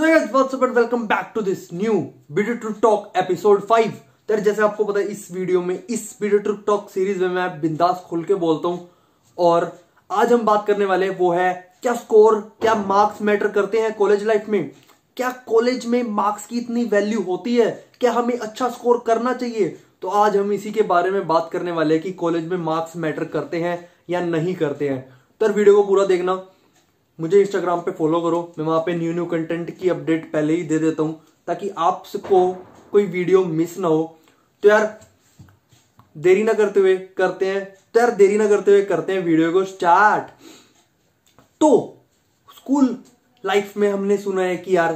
Guys, what's up and welcome back to this new Video to Talk episode 5. तर जैसे आपको पता है इस वीडियो में इस वीडियो टू टॉक सीरीज़ में मैं बिंदास खुल के बोलता हूँ। और आज हम बात करने वाले वो है क्या स्कोर क्या मार्क्स मैटर करते हैं कॉलेज लाइफ में? क्या कॉलेज में मार्क्स की इतनी वैल्यू होती है? क्या हमें अच्छा स्कोर करना चाहिए? तो आज हम इसी के बारे में बात करने वाले हैं कि कॉलेज में मार्क्स मैटर करते हैं या नहीं करते हैं। तो वीडियो को पूरा देखना। मुझे इंस्टाग्राम पे फॉलो करो। मैं वहाँ पे न्यू न्यू कंटेंट की अपडेट पहले ही दे देता हूँ, ताकि आपको कोई वीडियो मिस ना हो। तो यार, देरी ना करते हुए करते हैं। तो यार, देरी ना करते हुए करते हैं वीडियो को स्टार्ट तो स्कूल लाइफ में हमने सुना है कि यार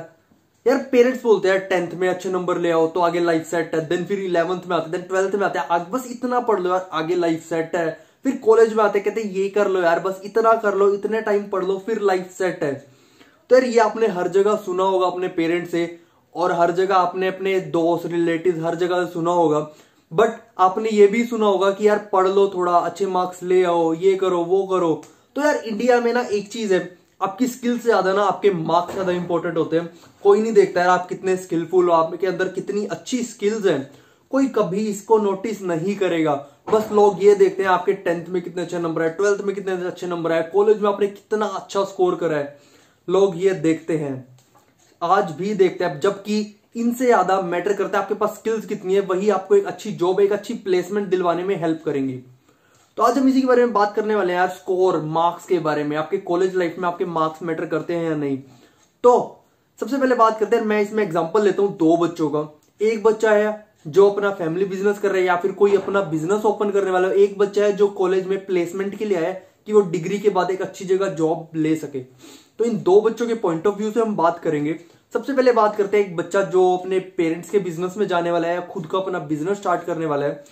यार पेरेंट्स बोलते हैं टेंथ में अच्छे नंबर ले आओ तो आगे लाइफ सेट है। देन फिर इलेवंथ में आते हैं देन ट्वेल्थ में आते हैं। बस इतना पढ़ लो यार, आगे लाइफ सेट है। फिर कॉलेज में आते कहते ये कर लो यार, बस इतना कर लो, इतने टाइम पढ़ लो, फिर लाइफ सेट है. तो यार ये आपने हर जगह सुना होगा अपने पेरेंट्स से, और हर जगह आपने अपने दोस्त रिलेटिव हर जगह से सुना होगा। बट आपने ये भी सुना होगा कि यार पढ़ लो थोड़ा, अच्छे मार्क्स ले आओ, ये करो, वो करो। तो यार इंडिया में ना एक चीज़ है, आपकी स्किल से ज़्यादा ना आपके मार्क्स ज़्यादा इंपॉर्टेंट होते हैं। कोई नहीं देखता यार आप कितने स्किलफुल हो, आपके अंदर कितनी अच्छी स्किल्स हैं। कोई कभी इसको नोटिस नहीं करेगा। बस लोग ये देखते हैं, आपके टेंथ में कितने अच्छे नंबर है ट्वेल्थ में कितने अच्छे नंबर है कॉलेज में आपने कितना अच्छा स्कोर करा है। लोग ये देखते हैं। आज भी देखते हैं, जबकि इनसे ज़्यादा मैटर करता है, आपके पास स्किल्स कितनी है, वही आपको एक अच्छी जॉब एक अच्छी प्लेसमेंट दिलवाने में हेल्प करेंगी। तो आज हम इसी के बारे में बात करने वाले हैं, यार स्कोर मार्क्स के बारे में। आपके कॉलेज लाइफ में आपके मार्क्स मैटर करते हैं या नहीं? तो सबसे पहले बात करते हैं, मैं इसमें एग्जांपल लेता हूँ दो बच्चों का। एक बच्चा है जो अपना फैमिली बिज़नेस कर रहे हैं या फिर कोई अपना बिज़नेस ओपन करने वाला है, एक बच्चा है जो कॉलेज में प्लेसमेंट के लिए आया कि वो डिग्री के बाद एक अच्छी जगह जॉब ले सके। तो इन दो बच्चों के पॉइंट ऑफ़ व्यू से हम बात करेंगे। सबसे पहले बात करते हैं एक बच्चा जो अपने पेरेंट्स के बिज़नेस में जाने वाला है या खुद का अपना बिज़नेस स्टार्ट करने वाला है।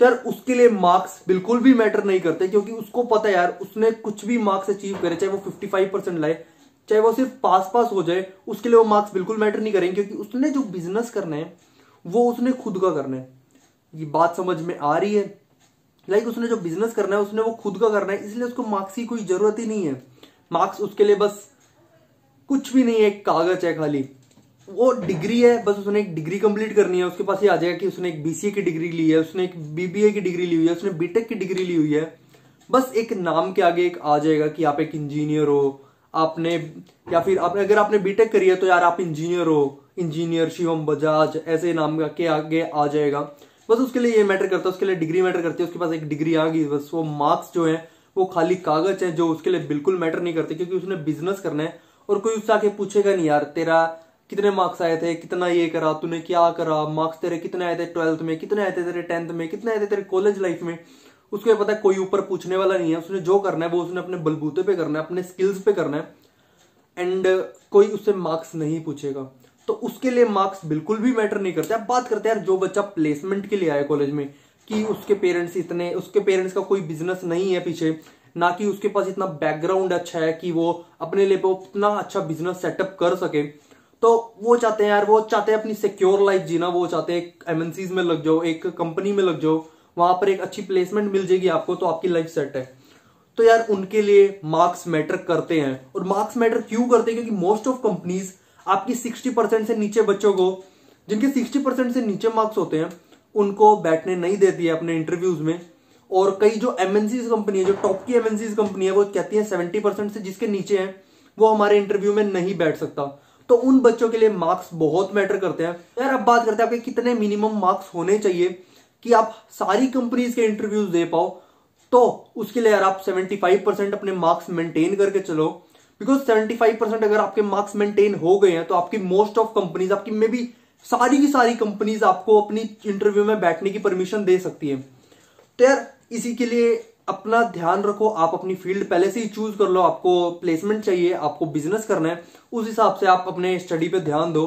तो यार, उसके लिए मार्क्स बिल्कुल भी मैटर नहीं करते, क्योंकि उसको पता है यार, उसने कुछ भी मार्क्स अचीव करे, चाहे वो 55 परसेंट लाए, चाहे वो सिर्फ़ पास पास हो जाए, उसके लिए वो मार्क्स बिल्कुल मैटर नहीं करेंगे, क्योंकि उसने जो बिज़नेस करना है वो उसने खुद का करना है। ये बात समझ में आ रही है। लाइक उसने जो बिज़नेस करना है, उसने वो खुद का करना है, इसलिए उसको मार्क्स की कोई ज़रूरत ही नहीं है। मार्क्स उसके लिए बस कुछ भी नहीं है, एक कागज़ है खाली। वो डिग्री है, बस उसने एक डिग्री कंप्लीट करनी है। उसके पास ये आ जाएगा कि उसने एक बीसीए की डिग्री ली है, उसने एक बीबीए की डिग्री ली हुई है, उसने बीटेक की डिग्री ली हुई है। बस एक नाम के आगे एक आ जाएगा कि आप एक इंजीनियर हो आपने, या फिर आपने, अगर आपने बीटेक करी है तो यार आप इंजीनियर हो इंजीनियर शिवम बजाज, ऐसे नाम का के आगे आ जाएगा। बस उसके लिए ये मैटर करता है, उसके लिए डिग्री मैटर करती है, उसके पास एक डिग्री आ गई, बस वो मार्क्स जो है, वो खाली कागज़ है जो उसके लिए बिल्कुल मैटर नहीं करते, क्योंकि उसने बिज़नेस करना है, और कोई उससे आके पूछेगा नहीं, यार, तेरा कितने मार्क्स आए थे, कितना ये करा, तूने क्या करा मार्क्स तेरे कितने आए थे ट्वेल्थ में, कितने आए थे तेरे टेंथ में, कितने आए थे तेरे कॉलेज लाइफ में? उसको ये पता है, कोई ऊपर पूछने वाला नहीं है। उसने जो करना है, वो उसने अपने बलबूते पे करना है, अपने स्किल्स पे करना है। एंड कोई उससे मार्क्स नहीं पूछेगा। तो उसके लिए मार्क्स बिल्कुल भी मैटर नहीं करते। अब बात करते हैं यार, जो बच्चा प्लेसमेंट के लिए आया कॉलेज में, कि उसके पेरेंट्स इतने, उसके पेरेंट्स का कोई बिज़नेस नहीं है पीछे, ना कि उसके पास इतना बैकग्राउंड अच्छा है कि वो अपने लिए इतना अच्छा बिज़नेस सेटअप कर सके। तो वो चाहते हैं यार, वो चाहते हैं अपनी सिक्योर लाइफ जीना, वो चाहते हैं एमएनसीज में लग जाओ, एक कंपनी में लग जाओ। वहाँ पर एक अच्छी प्लेसमेंट मिल जाएगी आपको तो आपकी लाइफ सेट है। तो यार, उनके लिए मार्क्स मैटर करते हैं। और मार्क्स मैटर क्यों करते हैं? क्योंकि मोस्ट ऑफ़ कंपनीज़ आपकी 60 परसेंट से नीचे बच्चों को, जिनके 60 परसेंट से नीचे मार्क्स होते हैं, उनको बैठने नहीं देती है अपने इंटरव्यूज़ में। और कई जो एमएनसी कंपनी है, जो टॉप की एमएनसी कंपनी है, वो कहती है सेवेंटी परसेंट से जिसके नीचे है, वो हमारे इंटरव्यू में नहीं बैठ सकता। तो उन बच्चों के लिए मार्क्स बहुत मैटर करते हैं। यार, अब बात करते हैं आपके कितने मिनिमम मार्क्स होने चाहिए। कि आप सारी कंपनीज़ के इंटरव्यूज़ दे पाओ तो उसके लिए यार आप 75 परसेंट अपने मार्क्स मेंटेन करके चलो। बिकॉज़ 75 परसेंट अगर आपके मार्क्स मेंटेन हो गए हैं तो आपकी मोस्ट ऑफ़ कंपनीज़ आपकी मे बी सारी की सारी कंपनीज़ आपको अपनी इंटरव्यू में बैठने की परमिशन दे सकती है। तो यार, इसी के लिए अपना ध्यान रखो, आप अपनी फ़ील्ड पहले से ही चूज़ कर लो, आपको प्लेसमेंट चाहिए, आपको बिज़नेस करना है, उस हिसाब से आप अपने स्टडी पे ध्यान दो।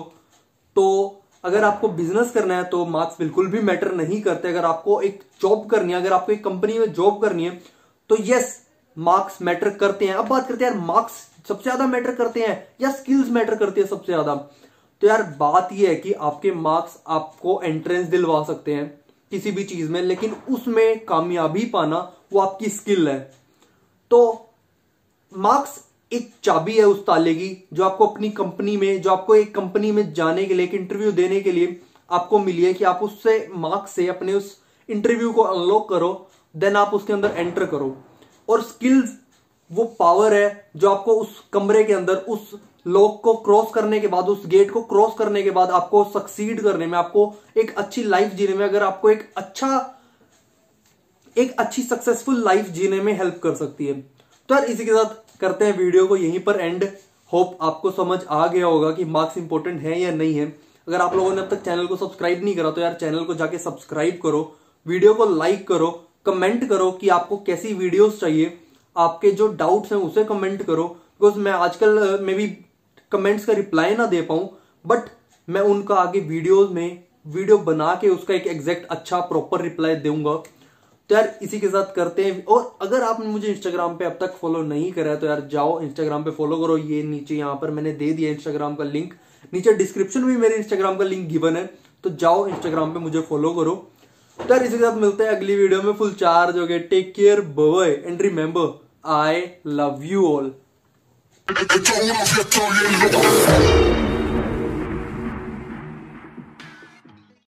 तो अगर आपको बिज़नेस करना है तो मार्क्स बिल्कुल भी मैटर नहीं करते। अगर आपको एक जॉब करनी है, अगर आपको एक कंपनी में जॉब करनी है तो यस मार्क्स मैटर करते हैं। अब बात करते हैं यार मार्क्स सबसे ज़्यादा मैटर करते हैं या स्किल्स मैटर करती है सबसे ज़्यादा? तो यार, बात यह है कि आपके मार्क्स आपको एंट्रेंस दिलवा सकते हैं किसी भी चीज़ में, लेकिन उसमें कामयाबी पाना वो आपकी स्किल है। तो मार्क्स एक चाबी है उस ताले की, जो आपको अपनी कंपनी में, जो आपको एक कंपनी में जाने के लिए, एक इंटरव्यू देने के लिए आपको मिली है कि आप उससे मार्क्स से अपने उस इंटरव्यू को अनलॉक करो देन आप उसके अंदर एंटर करो। और स्किल्स वो पावर है जो आपको उस कमरे के अंदर, उस लॉक को क्रॉस करने के बाद, उस गेट को क्रॉस करने के बाद आपको सक्सीड करने में, आपको एक अच्छी लाइफ जीने में, अगर आपको एक अच्छा एक अच्छी सक्सेसफुल लाइफ जीने में हेल्प कर सकती है। तो यार इसी के साथ करते हैं वीडियो को, यहीं पर एंड होप आपको समझ आ गया होगा कि मार्क्स इंपॉर्टेंट है या नहीं है। अगर आप लोगों ने अब तक चैनल को सब्सक्राइब नहीं करा तो यार चैनल को जाके सब्सक्राइब करो वीडियो को लाइक करो कमेंट करो कि आपको कैसी वीडियोस चाहिए। आपके जो डाउट्स हैं, उसे कमेंट करो। बिकॉज़ मैं आजकल में भी कमेंट्स का रिप्लाई ना दे पाऊँ बट मैं उनका आगे वीडियोस में वीडियो बना के उसका एक एग्जैक्ट अच्छा प्रॉपर रिप्लाई दूँगा। तो यार इसी के साथ करते हैं। और अगर आपने मुझे इंस्टाग्राम पे अब तक फॉलो नहीं करा है तो यार जाओ इंस्टाग्राम पे फॉलो करो। ये नीचे यहाँ पर मैंने दे दिया इंस्टाग्राम का लिंक नीचे डिस्क्रिप्शन में मेरे इंस्टाग्राम का लिंक गिवन है तो जाओ इंस्टाग्राम पे मुझे फॉलो करो। तो यार इसी के साथ मिलते हैं अगली वीडियो में। फुल चार्ज हो गए। Take care bye and remember I love you all